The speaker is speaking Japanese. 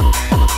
Come on.